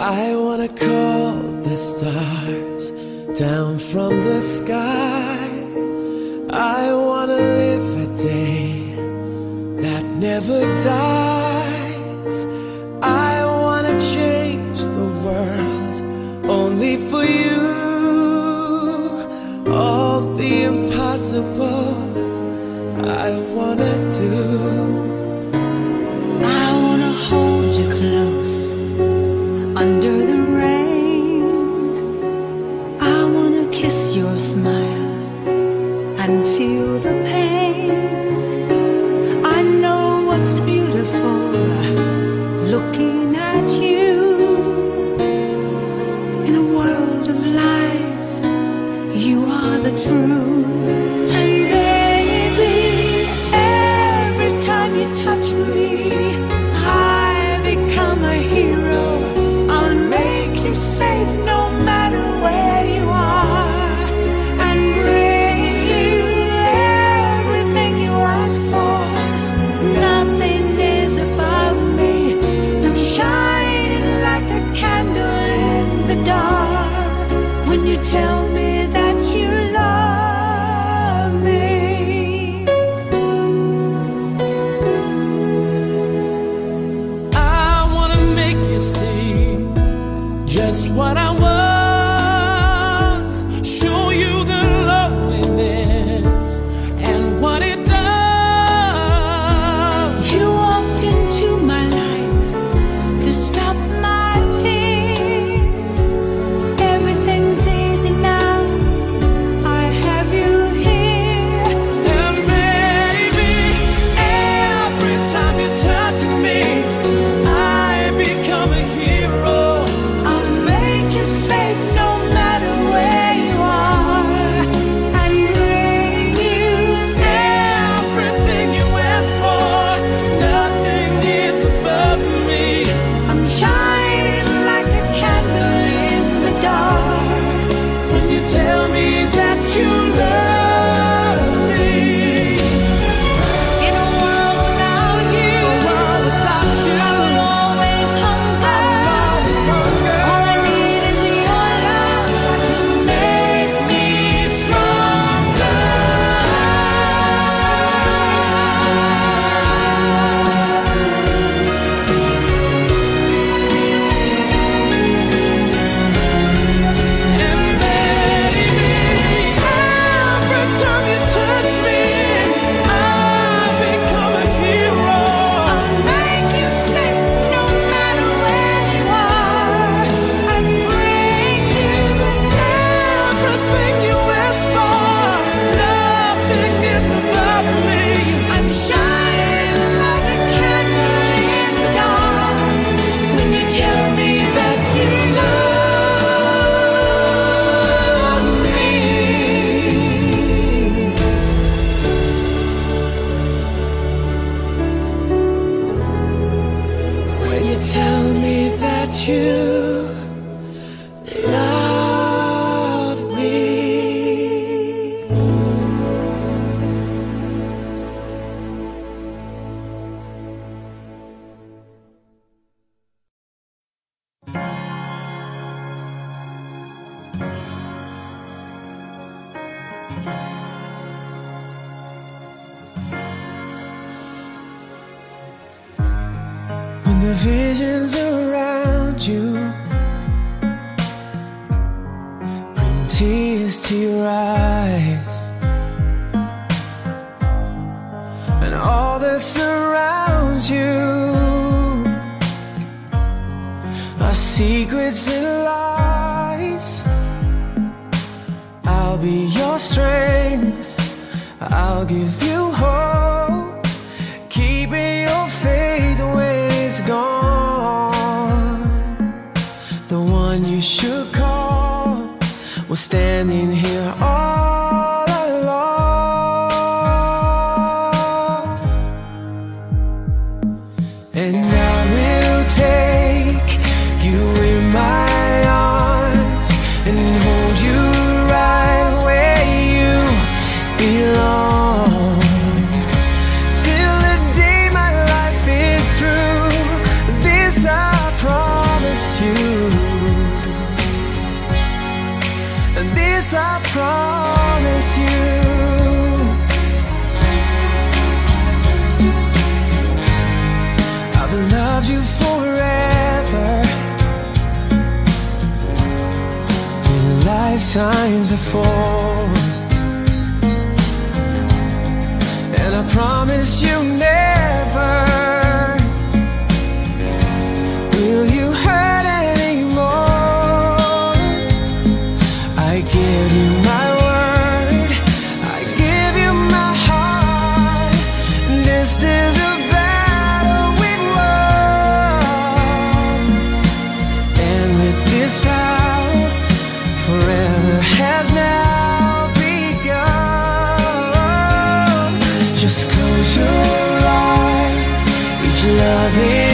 I wanna call the stars down from the sky. I wanna live a day that never dies. under what I tell me that you love me. and the visions around you bring tears to your eyes. And all that surrounds you are secrets and lies. I'll be your strength. I'll give you hope. you should call. We're standing here all promise you. I've loved you forever. In lifetimes before. And I promise you feel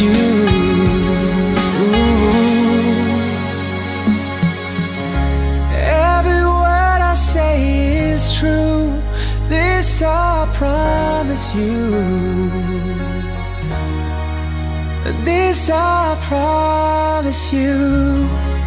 you. Every word I say is true. This I promise you. This I promise you.